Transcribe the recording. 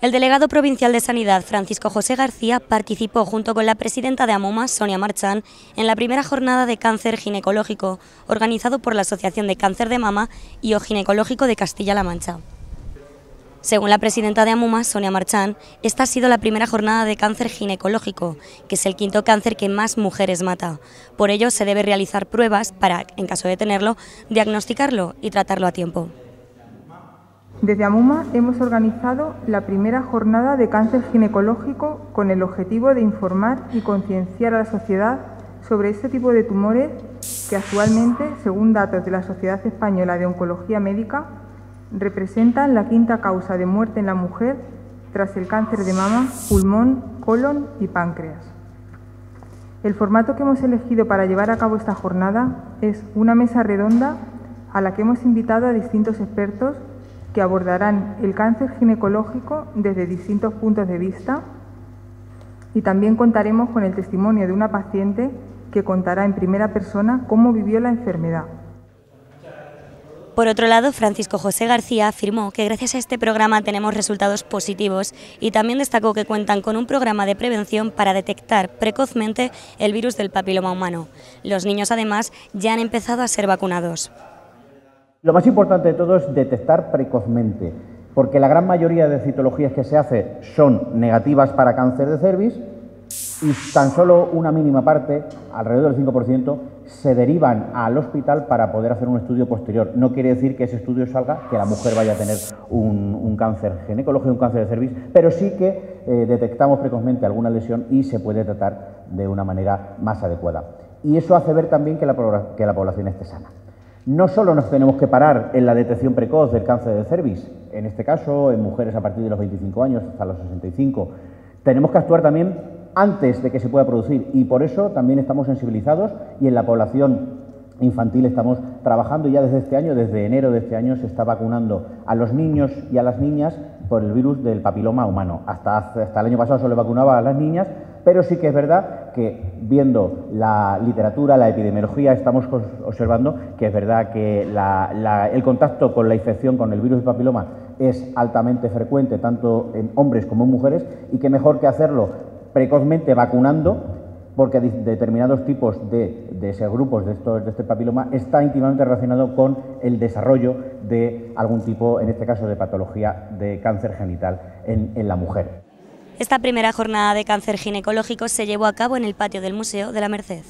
El delegado provincial de Sanidad, Francisco José García, participó junto con la presidenta de AMOMA, Sonia Marchán, en la primera jornada de cáncer ginecológico, organizado por la Asociación de Cáncer de Mama y o Ginecológico de Castilla-La Mancha. Según la presidenta de AMOMA, Sonia Marchán, esta ha sido la primera jornada de cáncer ginecológico, que es el quinto cáncer que más mujeres mata. Por ello, se debe realizar pruebas para, en caso de tenerlo, diagnosticarlo y tratarlo a tiempo. Desde AMUMA hemos organizado la primera jornada de cáncer ginecológico con el objetivo de informar y concienciar a la sociedad sobre este tipo de tumores que actualmente, según datos de la Sociedad Española de Oncología Médica, representan la quinta causa de muerte en la mujer tras el cáncer de mama, pulmón, colon y páncreas. El formato que hemos elegido para llevar a cabo esta jornada es una mesa redonda a la que hemos invitado a distintos expertos que abordarán el cáncer ginecológico desde distintos puntos de vista y también contaremos con el testimonio de una paciente que contará en primera persona cómo vivió la enfermedad. Por otro lado, Francisco José García afirmó que gracias a este programa tenemos resultados positivos y también destacó que cuentan con un programa de prevención para detectar precozmente el virus del papiloma humano. Los niños además ya han empezado a ser vacunados. Lo más importante de todo es detectar precozmente, porque la gran mayoría de citologías que se hace son negativas para cáncer de cervix y tan solo una mínima parte, alrededor del 5%, se derivan al hospital para poder hacer un estudio posterior. No quiere decir que ese estudio salga que la mujer vaya a tener un, cáncer ginecológico, un cáncer de cervix, pero sí que eh, detectamos precozmente alguna lesión y se puede tratar de una manera más adecuada. Y eso hace ver también que la, que la población esté sana. No solo nos tenemos que parar en la detección precoz del cáncer de cervix, en este caso en mujeres a partir de los 25 años hasta los 65, tenemos que actuar también antes de que se pueda producir y por eso también estamos sensibilizados y en la población infantil estamos trabajando ya desde este año, desde enero de este año se está vacunando a los niños y a las niñas por el virus del papiloma humano. Hasta, hasta el año pasado solo vacunaba a las niñas, pero sí que es verdad que viendo la literatura, la epidemiología, estamos observando que es verdad que el contacto con la infección con el virus del papiloma es altamente frecuente tanto en hombres como en mujeres y que mejor que hacerlo precozmente vacunando porque determinados tipos de, de ese grupos de, estos, de este papiloma está íntimamente relacionado con el desarrollo de algún tipo, en este caso de patología de cáncer genital en, en la mujer. Esta primera jornada de cáncer ginecológico se llevó a cabo en el patio del Museo de la Merced.